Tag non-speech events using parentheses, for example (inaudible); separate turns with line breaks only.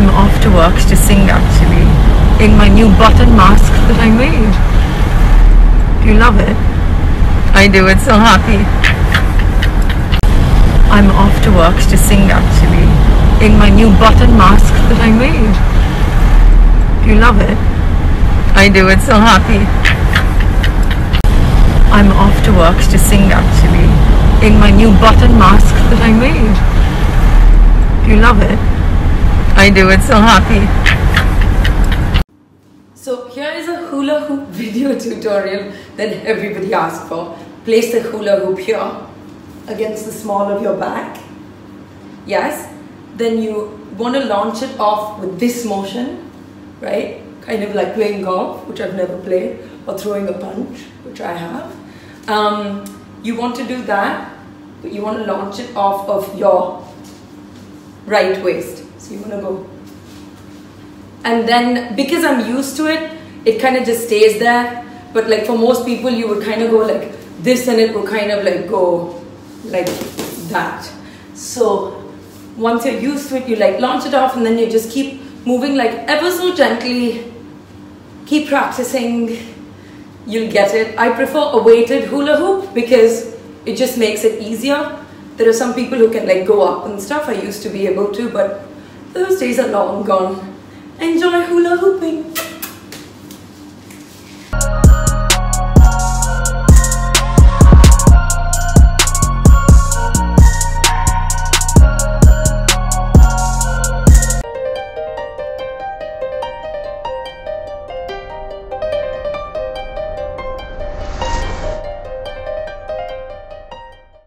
I'm off to work to sing actually in my new button mask that I made. Do you love it? I do, it's so happy. I'm off to work to sing actually in my new button mask that I made. Do you love it? I do, it's so happy. I'm off to work to sing actually in my new button mask that I made. Do you love it? I do, it's so happy.
So here is a hula hoop (laughs) video tutorial that everybody asked for. Place the hula hoop here against the small of your back. Yes. Then you want to launch it off with this motion, right? Kind of like playing golf, which I've never played, or throwing a punch, which I have. Um, you want to do that, but you want to launch it off of your right waist. So you want to go and then because I'm used to it, it kind of just stays there. But like for most people, you would kind of go like this and it would kind of like go like that. So once you're used to it, you like launch it off and then you just keep moving like ever so gently. Keep practicing, you'll get it. I prefer a weighted hula hoop because it just makes it easier. There are some people who can like go up and stuff. I used to be able to, but those days are long gone. Enjoy hula hooping.